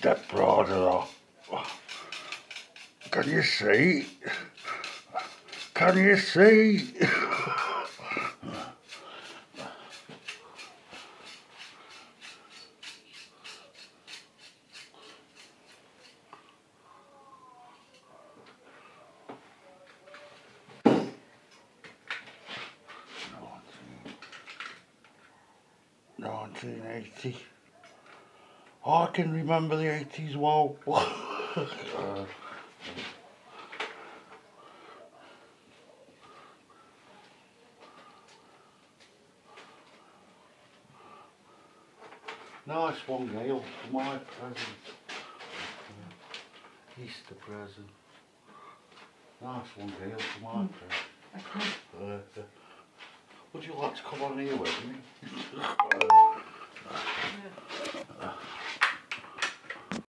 Desperado. Can you see? Can you see? Nineteen eighty. I can remember the eighties well. uh, Nice one, Gail, for my present. Easter present. Nice one, Gail, for my Mm. present. Uh, uh, would you like to come on here with me? Yeah.